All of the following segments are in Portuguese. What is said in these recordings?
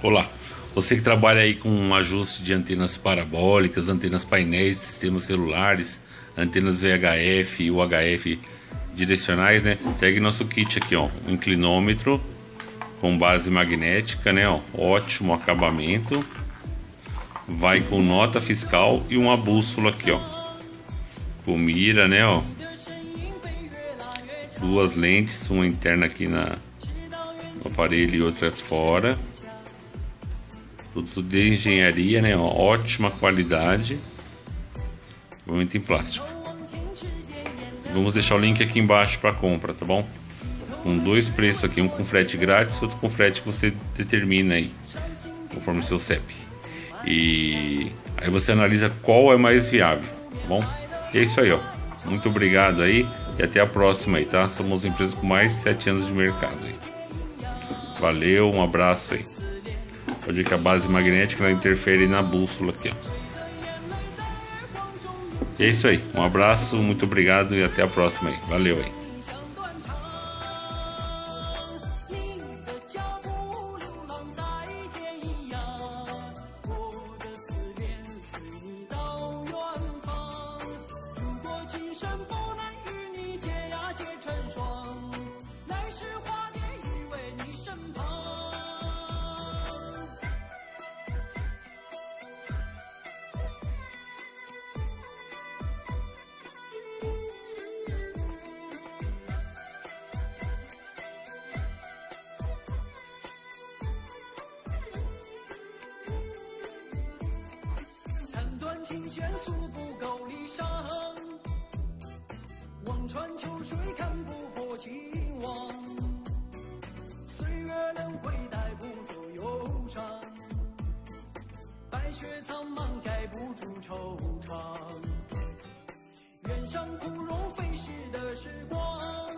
Olá, você que trabalha aí com ajuste de antenas parabólicas, antenas painéis, sistemas celulares, antenas VHF e UHF direcionais, né? Segue nosso kit aqui, ó, um inclinômetro com base magnética, né, ó, ótimo acabamento. Vai com nota fiscal e uma bússola aqui, ó. Com mira, né, ó. Duas lentes, uma interna aqui na no aparelho e outra fora produto de engenharia, né? Ótima qualidade, muito em plástico. Vamos deixar o link aqui embaixo para compra, tá bom? Com dois preços aqui, um com frete grátis, outro com frete que você determina aí, conforme o seu CEP. E aí você analisa qual é mais viável, tá bom? E é isso aí, ó. Muito obrigado aí e até a próxima aí, tá? Somos uma empresa com mais de 7 anos de mercado aí. Valeu, um abraço aí. Pode ver que a base magnética ela interfere na bússola aqui. Ó. E é isso aí. Um abraço, muito obrigado e até a próxima aí. Valeu aí. 琴弦诉不够离殇，望穿秋水看不破情网。岁月轮回带不走忧伤，白雪苍茫盖不住惆怅。远山枯荣飞逝的时光，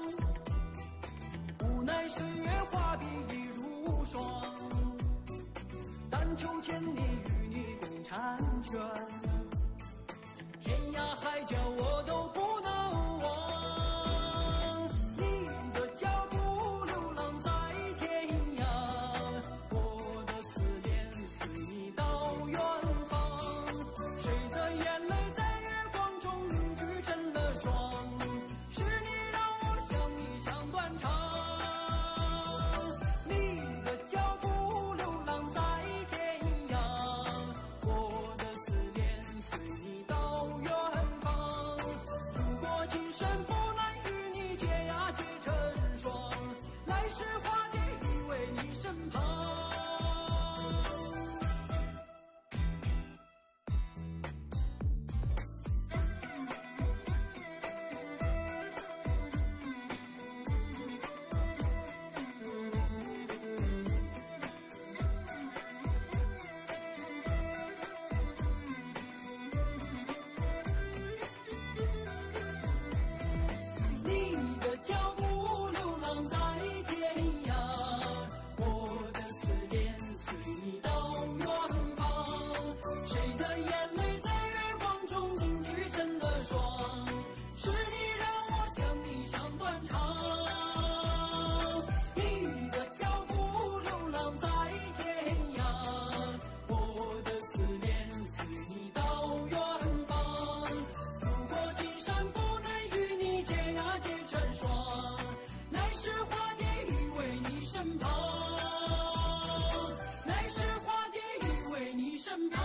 无奈岁月画笔已如霜。但求千里与你共婵娟。叫我都不。生不能与你结呀结成双，来世化蝶依偎你身旁。就旁来世化蝶依偎你身旁。